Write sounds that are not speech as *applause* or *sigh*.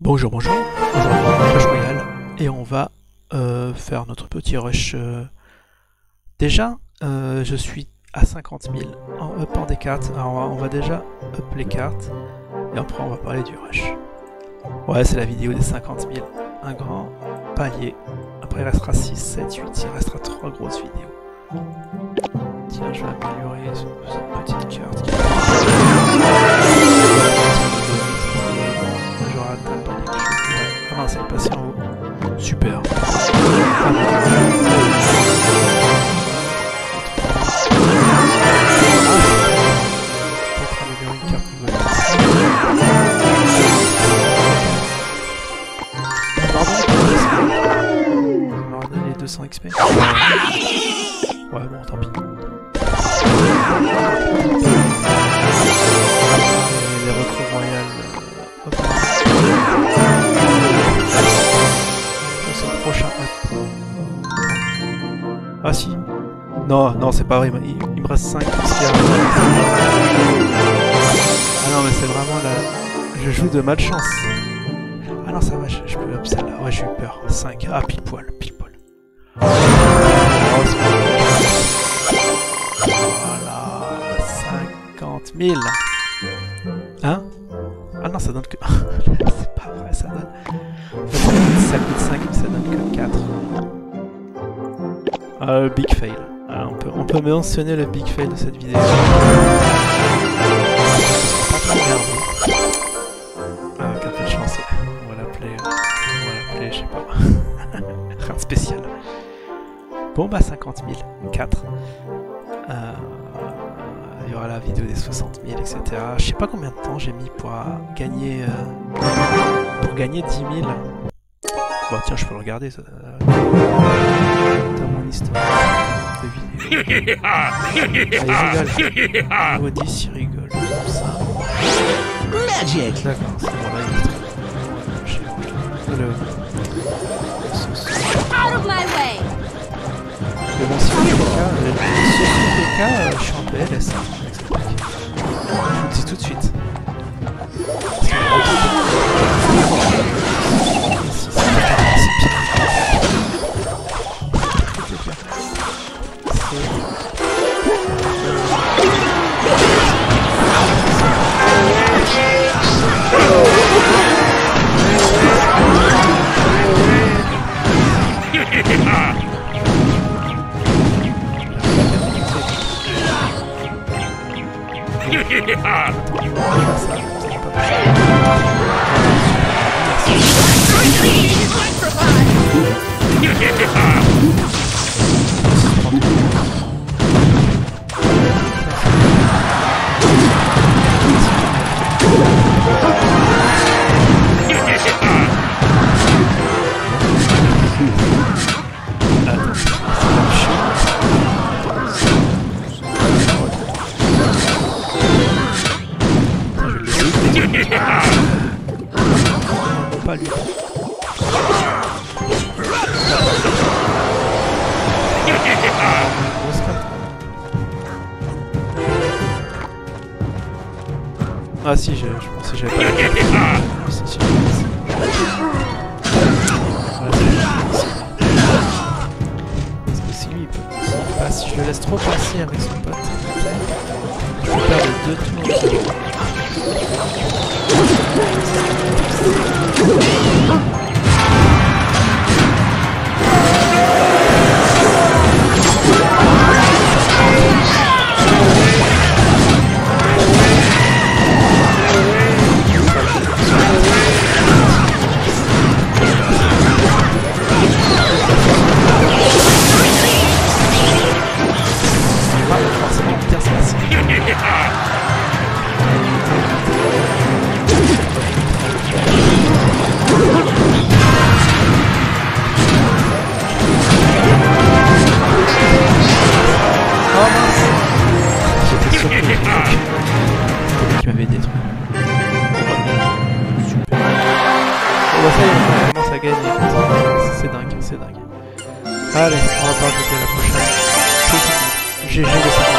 Bonjour, bonjour. Aujourd'hui, on Clash Royale et on va euh, faire notre petit rush. euh. Déjà, euh, je suis à 50 000 en upant des cartes. Alors, on va, on va déjà up les cartes et après, on va parler du rush. Ouais, c'est la vidéo des 50 000. Un grand palier. Après, il restera 6, 7, 8. Il restera 3 grosses vidéos. Tiens, je vais améliorer ce- cette petite carte. qui- 200 XP. Ouais, bon, tant pis. Les recrues royales. euh, hop. C'est le prochain up. Ah si. Non, non, c'est pas vrai, il, me- il me reste 5 Ah non, mais c'est vraiment la... Je joue de malchance. Ah non, ça va, je, je peux up celle-là. Ouais, j'ai eu peur. 5. Ah, pile poil, Voilà, 50 000. Hein? Ah non, ça donne que... *laughs* c'est pas vrai, ça donne... Ça coûte 5, mais ça donne que 4. Ah, big fail. Peut, on peut mentionner le big fail de cette vidéo. Bon, bah 50 000. 4. Euh, il y aura la vidéo des 60 000, etc. Je sais pas combien de temps j'ai mis pour euh, gagner... euh, pour gagner 10 000. Bon, tiens, je peux le regarder. Ça, euh, dans mon histoire *laughs* de vidéo. Ah, rigole. Niveau 10, il rigole. Comme ça. Magic! D'accord, c'est bon, là, il est très. Le... Mais bon, si c'est le cas, euh, euh, je suis en PLS hein, Non, Ah si, je, je pensais que j'avais pas. Si, si, Parce que si lui il peut, passe, si je le laisse trop passer avec son pote, je vais perdre deux tours. *laughs* commence à gagner. C'est dingue, c'est dingue. Allez, on va pas rajouter la prochaine. C'est fini. GG les 50